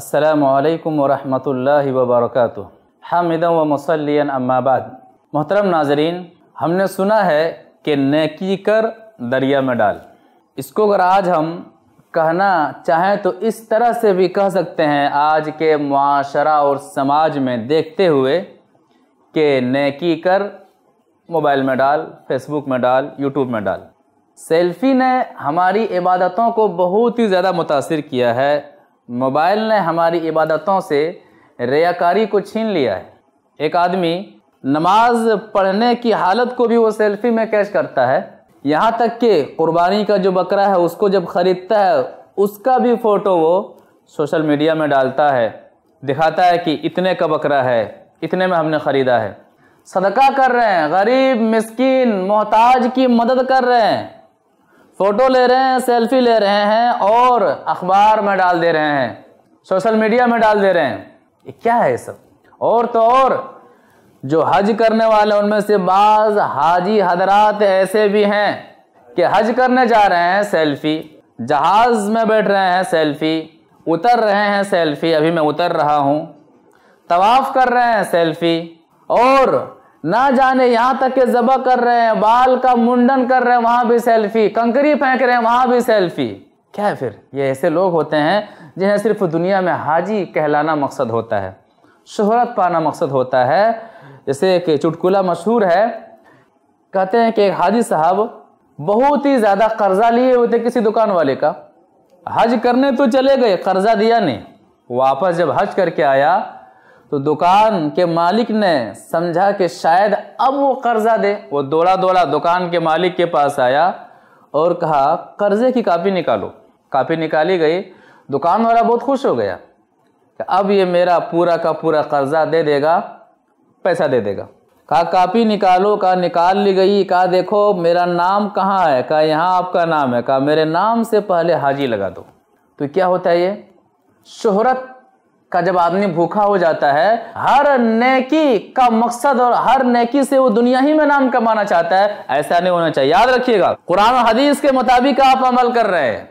السلام علیکم ورحمۃ اللہ وبرکاتہ۔ حامد و مسلین اما بعد۔ محترم ناظرین، ہم نے سنا ہے کہ نیکی کر دریا میں ڈال۔ اس کو اگر آج ہم کہنا چاہیں تو اس طرح سے بھی کہہ سکتے ہیں، آج کے معاشرہ اور سماج میں دیکھتے ہوئے کہ نیکی کر موبائل میں ڈال، فیس بک میں ڈال، یوٹیوب میں ڈال۔ سیلفی نے ہماری عبادتوں کو بہت ہی زیادہ متاثر کیا ہے۔ موبائل نے ہماری عبادتوں سے ریاکاری کو چھین لیا ہے۔ ایک آدمی نماز پڑھنے کی حالت کو بھی وہ سیلفی میں کیش کرتا ہے۔ یہاں تک کہ قربانی کا جو بکرا ہے، اس کو جب خریدتا ہے، اس کا بھی فوٹو وہ سوشل میڈیا میں ڈالتا ہے۔ دکھاتا ہے کہ اتنے کا بکرا ہے، اتنے میں ہم نے خریدا ہے۔ صدقہ کر رہے ہیں، غریب، مسکین، محتاج کی مدد کر رہے ہیں۔ فوٹو لے رہے ہیں، سیلفی لے رہے ہیں اور اخبار میں ڈال دے رہے ہیں، سوشل میڈیا میں ڈال دے رہے ہیں۔ یہ کیا ہے یہ سب؟ اور تو اور، جو حج کرنے والے ان میں سے بعض حاجی حضرات ایسے بھی ہیں کہ حج کرنے جا رہے ہیں، سیلفی، جہاز میں بیٹھ رہے ہیں، سیلفی، اتر رہے ہیں، سیلفی، ابھی میں اتر رہا ہوں۔ طواف کر رہے ہیں، سیلفی، اور نہ جانے یہاں تک کہ ذبح کر رہے ہیں، بال کا منڈن کر رہے ہیں، وہاں بھی سیلفی، کنکری پھینک رہے ہیں، وہاں بھی سیلفی۔ کیا ہے پھر؟ یہ ایسے لوگ ہوتے ہیں جنہیں صرف دنیا میں حاجی کہلانا مقصد ہوتا ہے، شہرت پانا مقصد ہوتا ہے۔ جیسے کہ چٹکلا مشہور ہے، کہتے ہیں کہ ایک حاجی صاحب بہت ہی زیادہ قرضہ لیے ہوئے تھے کسی دکان والے کا۔ حج کرنے تو چلے گئے، قرضہ دیا نہیں۔ واپس جب حج کر کے آیا تو دکان کے مالک نے سمجھا کہ شاید اب وہ قرضہ دے۔ وہ دوڑا دوڑا دکان کے مالک کے پاس آیا اور کہا، قرضے کی کاپی نکالو۔ کاپی نکالی گئی۔ دکان والا بہت خوش ہو گیا کہ اب یہ میرا پورا کا پورا قرضہ دے دے گا، پیسہ دے دے گا۔ کہا، کاپی نکالو، کہا، نکال لی گئی۔ کہا، دیکھو، میرا نام کہاں ہے؟ کہا، یہاں آپ کا نام ہے۔ کہا، میرے نام سے پہلے حاجی لگا دو۔ تو کیا ہوتا ہے یہ؟ شہرت کا جب آدمی بھوکا ہو جاتا ہے، ہر نیکی کا مقصد اور ہر نیکی سے وہ دنیا ہی میں نام کمانا چاہتا ہے۔ ایسا نہیں ہونا چاہیے۔ یاد رکھیے گا، قرآن و حدیث کے مطابق آپ عمل کر رہے ہیں۔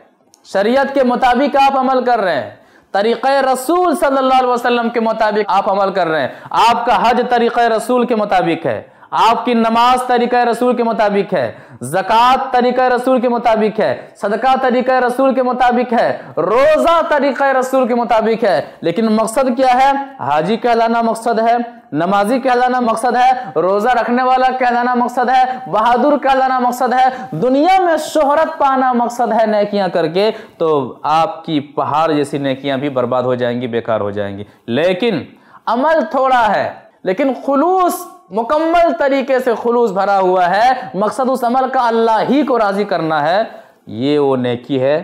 شریعت کے مطابق آپ عمل کر رہے ہیں۔ طریقہ رسول صلی اللہ علیہ وسلم کے مطابق آپ عمل کر رہے ہیں۔ آپ کا حج طریقہ رسول کے مطابق ہے۔ آپ کی نماز طریقہ رسول کے مطابق ہے، زکوٰۃ طریقہ رسول کے مطابق ہے، صدقہ طریقہ رسول کے مطابق ہے، روزہ طریقہ رسول کے مطابق ہے، لیکن مقصد کیا ہے؟ حاجی کہلانا مقصد ہے، نمازی کہلانا مقصد ہے، روزہ رکھنے والا کہلانا مقصد ہے، بہادر کہلانا مقصد ہے، دنیا میں شہرت پانا مقصد ہے نیکیاں کر کے، تو آپ کی پہاڑ جیسی نیکیاں بھی برباد ہو جائیں گی، بیکار ہو جائیں گی۔ لیکن عمل تھوڑا ہے، لیکن خلوص مکمل طریقے سے خلوص بھرا ہوا ہے۔ مقصد اس عمل کا اللہ ہی کو راضی کرنا ہے۔ یہ وہ نیکی ہے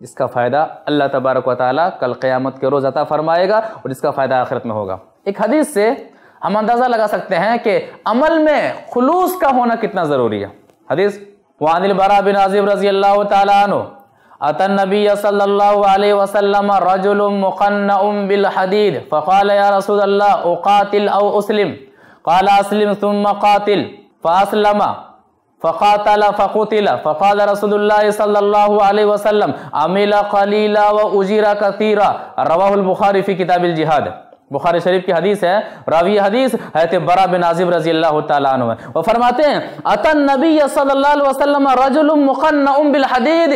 جس کا فائدہ اللہ تبارک و تعالیٰ کل قیامت کے روز عطا فرمائے گا اور جس کا فائدہ آخرت میں ہوگا۔ ایک حدیث سے ہم اندازہ لگا سکتے ہیں کہ عمل میں خلوص کا ہونا کتنا ضروری ہے۔ حدیث، وعن البراء بن عظیم رضی اللہ تعالیٰ عنہ اتى النبي صلى الله عليه وسلم رجل مقنع بالحديد، فقال يا رسول الله اقاتل او اسلم قال اسلم ثم قاتل فاسلم فقاتل، فقتل، فقال رسول اللہ صلی اللہ علیہ وسلم عمل قلیلا قليلا واجر كثيرا، رواه البخاري في كتاب الجهاد. بخاری شریف کی حدیث ہے، راوی حدیث، حضرت برا بن عازب رضی اللہ تعالیٰ عنہ وہ فرماتے ہیں اتن نبی صلی اللہ علیہ وسلم رجل مقنع بالحدید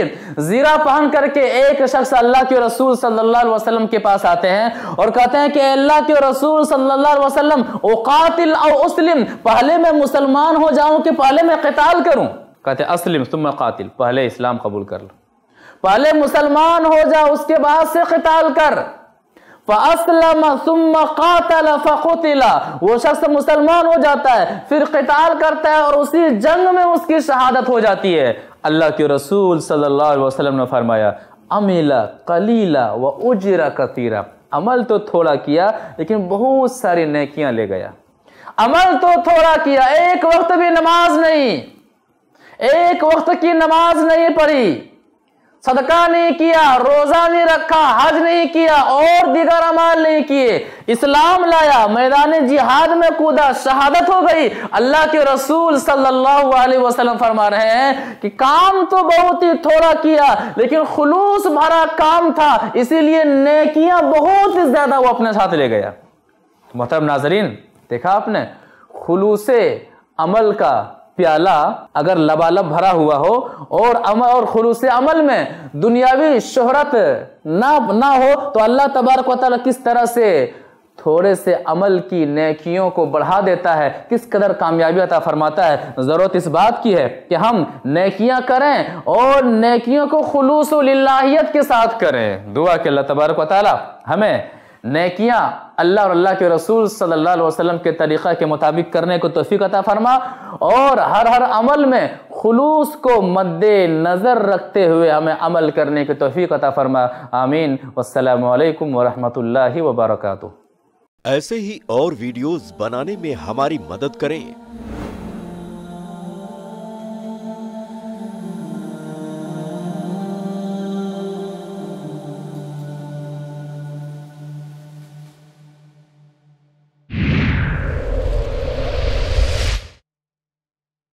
زیرہ پہن کر کے ایک شخص اللہ کے رسول صلی اللہ علیہ وسلم کے پاس آتے ہیں اور کہتے ہیں کہ اللہ کے رسول صلی اللہ علیہ وسلم، اقاتل او اسلم، پہلے میں مسلمان ہو جاؤں کہ پہلے میں قتال کروں کہتے ہیں، اسلم، ثم قاتل، پہلے اسلام قبول کر لو پہلے مسلمان ہو جا، اس کے بعد سے قتال کر۔ فَأَسْلَمَ ثُمَّ قَاتَلَ فَقُتِلَ۔ وہ شخص مسلمان ہو جاتا ہے، پھر قتال کرتا ہے اور اسی جنگ میں اس کی شہادت ہو جاتی ہے۔ اللہ کے رسول صلی اللہ علیہ وسلم نے فرمایا، عَمِلَ قَلِيلَ وَأُجِرَ كَثِيرًا۔ عمل تو تھوڑا کیا، لیکن بہت ساری نیکیاں لے گیا۔ عمل تو تھوڑا کیا، ایک وقت بھی نماز نہیں۔ ایک وقت کی نماز نہیں پڑھی۔ صدقہ نہیں کیا، روزہ نہیں رکھا، حج نہیں کیا، اور دیگر عمال نہیں کیے۔ اسلام لایا، میدان جہاد میں کودا شہادت ہو گئی۔ اللہ کے رسول صلی اللہ علیہ وسلم فرما رہے ہیں کہ کام تو بہت ہی تھوڑا کیا، لیکن خلوص بھرا کام تھا، اسی لیے نیکیاں بہت زیادہ وہ اپنے ساتھ لے گیا۔ محترم ناظرین، دیکھا آپ نے، خلوص عمل کا پیالہ اگر لبالب بھرا ہوا ہو اور اور خلوص عمل میں دنیاوی شہرت نہ نہ ہو تو اللہ تبارک و تعالیٰ کس طرح سے تھوڑے سے عمل کی نیکیوں کو بڑھا دیتا ہے، کس قدر کامیابی عطا فرماتا ہے؟ ضرورت اس بات کی ہے کہ ہم نیکیاں کریں اور نیکیوں کو خلوص و للہیت کے ساتھ کریں۔ دعا کہ اللہ تبارک و تعالیٰ ہمیں نیکیاں اللہ اور اللہ کے رسول صلی اللہ علیہ وسلم کے طریقہ کے مطابق کرنے کو توفیق عطا فرما اور ہر ہر عمل میں خلوص کو مد نظر رکھتے ہوئے ہمیں عمل کرنے کی توفیق عطا فرما۔ آمین۔ والسلام علیکم ورحمۃ اللہ وبرکاتہ۔ ایسے ہی اور ویڈیوز بنانے میں ہماری مدد کریں۔